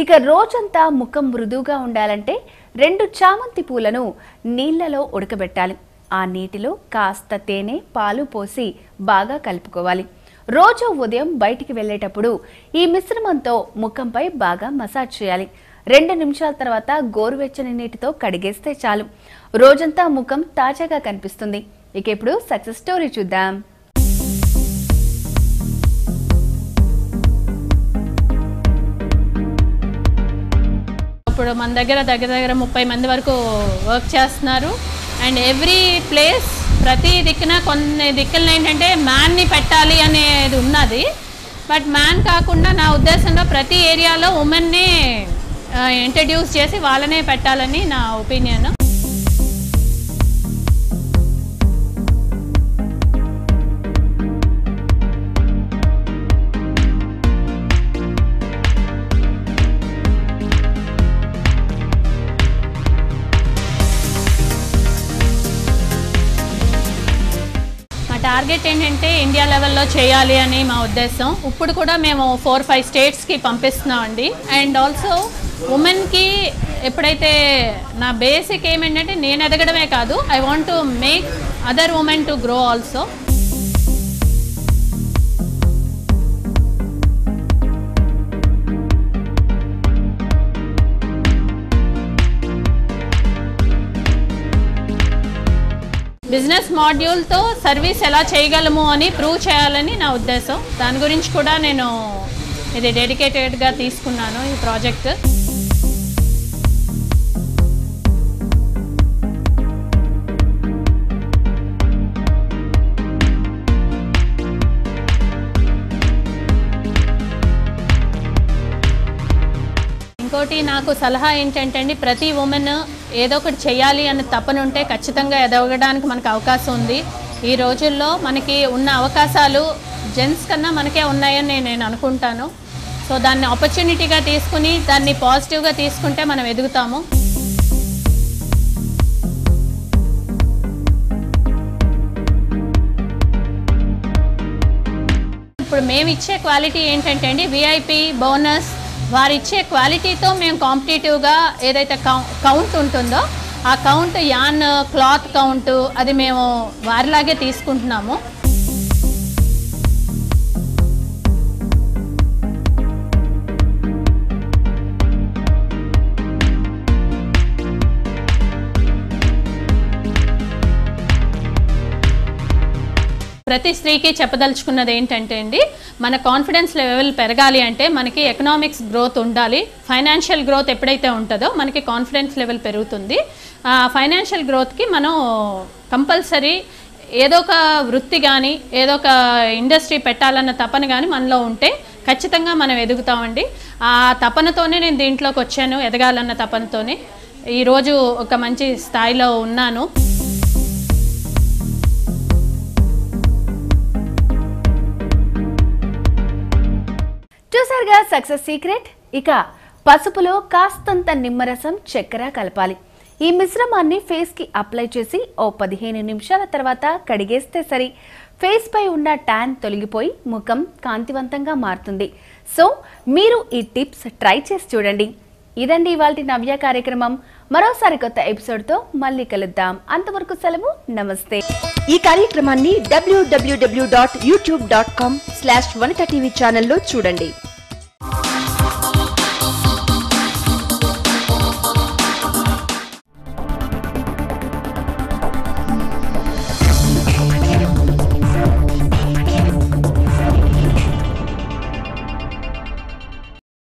ఇక రోజంతా ముఖం మృదువుగా ఉండాలంటే రెండు చామంతి పూలను నీళ్ళలో ఉడకబెట్టాలి. ఆ నీటిలో కాస్త తేనె పాలు పోసి బాగా కలుపుకోవాలి. రోజు ఉదయం బయటికి వెళ్ళేటప్పుడు ఈ మిశ్రమంతో ముఖంపై బాగా మసాజ్ చేయాలి. రెండు నిమిషాల తర్వాత గోరువెచ్చని నీటితో కడిగేస్తే చాలు. రోజంతా ముఖం తాజాగా కనిపిస్తుంది. ఇక ఇప్పుడు సక్సెస్ స్టోరీ చూద్దాం. ఇప్పుడు మన దగ్గర దగ్గర దగ్గర ముప్పై మంది వరకు వర్క్ చేస్తున్నారు. అండ్ ఎవ్రీ ప్లేస్ ప్రతి దిక్కున కొన్ని దిక్కులను ఏంటంటే మ్యాన్ని పెట్టాలి అనేది ఉన్నది. బట్ మ్యాన్ కాకుండా నా ఉద్దేశంలో ప్రతి ఏరియాలో ఉమెన్ని ఇంట్రడ్యూస్ చేసి వాళ్ళనే పెట్టాలని నా ఒపీనియన్ టార్గెట్ ఏంటంటే ఇండియా లెవెల్లో చేయాలి అని మా ఉద్దేశం. ఇప్పుడు కూడా మేము ఫోర్ ఫైవ్ స్టేట్స్కి పంపిస్తున్నామండి అండ్. ఆల్సో ఉమెన్కి ఎప్పుడైతే నా బేసిక్ ఏమేంటంటే నేను ఎదగడమే కాదు I want to make other women to grow also. Business మాడ్యూల్తో service ఎలా చేయగలము అని ప్రూవ్ చేయాలని నా ఉద్దేశం. దాని గురించి కూడా నేను ఇది డెడికేటెడ్గా తీసుకున్నాను ఈ ప్రాజెక్ట్. ఇంకోటి నాకు సలహా ఏంటంటే అండి ప్రతి ఉమెన్ ఏదో ఒకటి చేయాలి అనే తపన ఉంటే ఖచ్చితంగా ఎదగడానికి మనకు అవకాశం ఉంది. ఈ రోజుల్లో మనకి ఉన్న అవకాశాలు జెంట్స్ కన్నా మనకే ఉన్నాయని నేను అనుకుంటాను. సో దాన్ని ఆపర్చునిటీగా తీసుకుని దాన్ని పాజిటివ్గా తీసుకుంటే మనం ఎదుగుతాము. ఇప్పుడు మేము ఇచ్చే క్వాలిటీ ఏంటంటే అండి విఐపి బోనస్ వారు ఇచ్చే క్వాలిటీతో మేము కాంపిటేటివ్గా ఏదైతే కౌ కౌంట్ ఉంటుందో ఆ కౌంట్ యాన్ క్లాత్ కౌంట్ అది మేము వారిలాగే తీసుకుంటున్నాము. ప్రతి స్త్రీకి చెప్పదలుచుకున్నది ఏంటంటే అండి మన కాన్ఫిడెన్స్ లెవెల్ పెరగాలి అంటే మనకి ఎకనామిక్స్ గ్రోత్ ఉండాలి. ఫైనాన్షియల్ గ్రోత్ ఎప్పుడైతే ఉంటుందో మనకి కాన్ఫిడెన్స్ లెవెల్ పెరుగుతుంది. ఆ ఫైనాన్షియల్ గ్రోత్కి మనం కంపల్సరీ ఏదో ఒక వృత్తి కానీ ఏదో ఒక ఇండస్ట్రీ పెట్టాలన్న తపన కానీ మనలో ఉంటే ఖచ్చితంగా మనం ఎదుగుతామండి. ఆ తపనతోనే నేను దీంట్లోకి వచ్చాను ఎదగాలన్న తపనతోనే. ఈరోజు ఒక మంచి స్థాయిలో ఉన్నాను. చూసారుగా సక్సెస్ సీక్రెట్? ఇక పసుపులో కాస్తంత నిమ్మరసం చక్కెర కలపాలి. ఈ మిశ్రమాన్ని ఫేస్కి అప్లై చేసి ఓ పదిహేను నిమిషాల తర్వాత కడిగేస్తే సరి. ఫేస్ పై ఉన్న ట్యాన్ తొలగిపోయి ముఖం కాంతివంతంగా మారుతుంది. సో మీరు ఈ టిప్స్ ట్రై చేసి చూడండి. ఇదండి ఇవాళ నవ్య కార్యక్రమం. మరోసారి కొత్త ఎపిసోడ్తో మళ్ళీ కలుద్దాం. అంతవరకు సెలవు. నమస్తే. ఈ కార్యక్రమాన్ని WWW dot YouTube dot com slash Vanitha TV ఛానల్లో చూడండి.